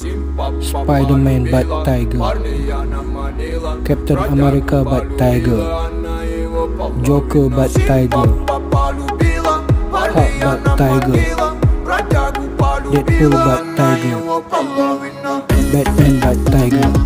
Spider-Man but Tiger. Captain America but Tiger. Joker but Tiger. Hulk but Tiger. Deadpool but Tiger. Batman but Tiger.